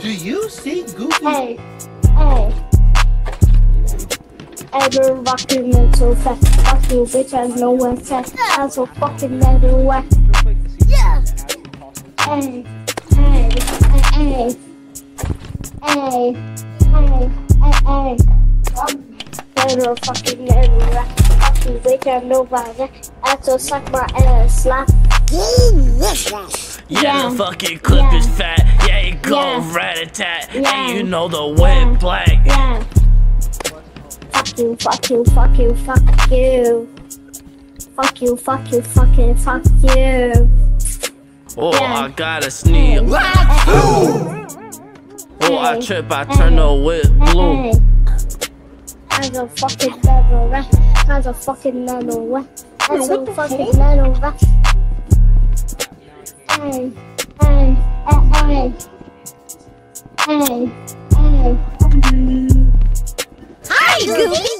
Do you see Goofy? Hey, hey. Ever rocking it so fast. Fuck you, bitch, I know what's that. I'm so fucking metal whack. Yeah. Hey, hey, hey, hey, hey, hey, hey. Better fucking metal whack. Fuck you, bitch, I know about that. I so suck my ass slap. Yeah, Yeah. fucking clip Yeah. is fat. Yeah, go Yeah. rat a tat. Yeah. And you know the Yeah. wet black. Yeah. Fuck you, fuck you, fuck you, fuck you. Fuck you, fuck you, fucking fuck you. Oh, Yeah. I gotta sneeze. Oh, I trip, I turn the whip blue. As a fucking metal rat. As a fucking metal rat. As a fucking metal rat. Hey, hey, hey, Hi, Goofy.